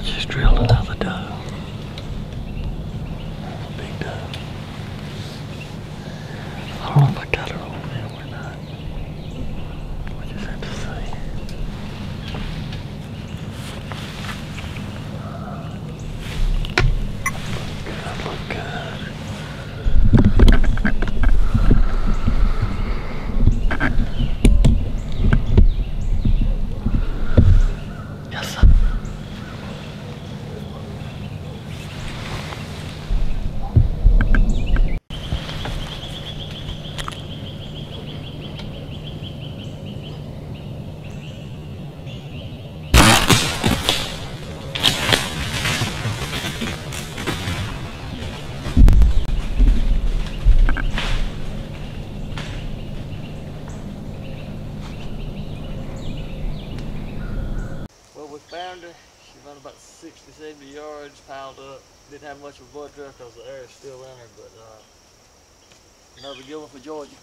I just drilled another dove. She run about 60, 70 yards, piled up. Didn't have much of a blood draft because the air is still in her, but uh, another good one for Georgia.